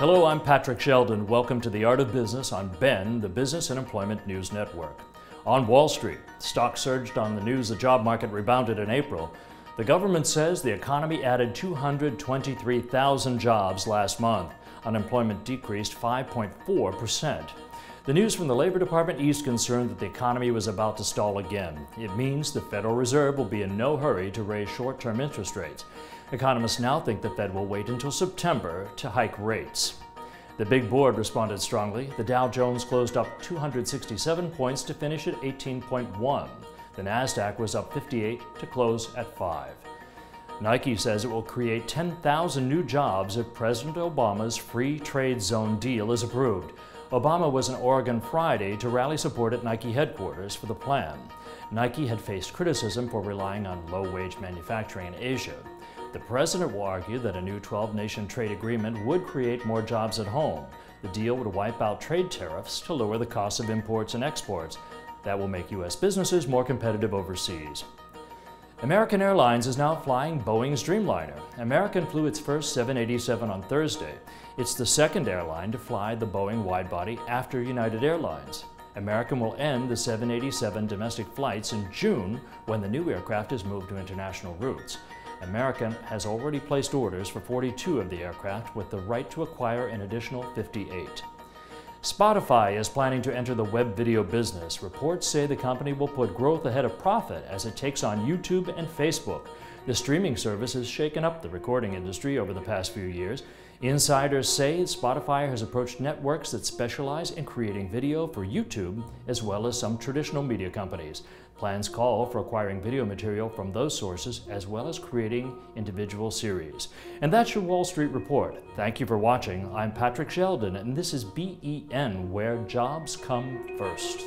Hello, I'm Patrick Sheldon. Welcome to the Art of Business on Ben, the Business and Employment News Network. On Wall Street, stocks surged on the news the job market rebounded in April. The government says the economy added 223,000 jobs last month. Unemployment decreased 5.4 percent. The news from the Labor Department eased concern that the economy was about to stall again. It means the Federal Reserve will be in no hurry to raise short-term interest rates. Economists now think the Fed will wait until September to hike rates. The big board responded strongly. The Dow Jones closed up 267 points to finish at 18.1. The Nasdaq was up 58 to close at 5. Nike says it will create 10,000 new jobs if President Obama's free trade zone deal is approved. Obama was in Oregon Friday to rally support at Nike headquarters for the plan. Nike had faced criticism for relying on low-wage manufacturing in Asia. The president will argue that a new 12-nation trade agreement would create more jobs at home. The deal would wipe out trade tariffs to lower the cost of imports and exports. That will make U.S. businesses more competitive overseas. American Airlines is now flying Boeing's Dreamliner. American flew its first 787 on Thursday. It's the second airline to fly the Boeing widebody after United Airlines. American will end the 787 domestic flights in June when the new aircraft is moved to international routes. American has already placed orders for 42 of the aircraft with the right to acquire an additional 58. Spotify is planning to enter the web video business. Reports say the company will put growth ahead of profit as it takes on YouTube and Facebook. The streaming service has shaken up the recording industry over the past few years. Insiders say Spotify has approached networks that specialize in creating video for YouTube, as well as some traditional media companies. Plans call for acquiring video material from those sources as well as creating individual series. And that's your Wall Street Report. Thank you for watching. I'm Patrick Sheldon, and this is BEN, where jobs come first.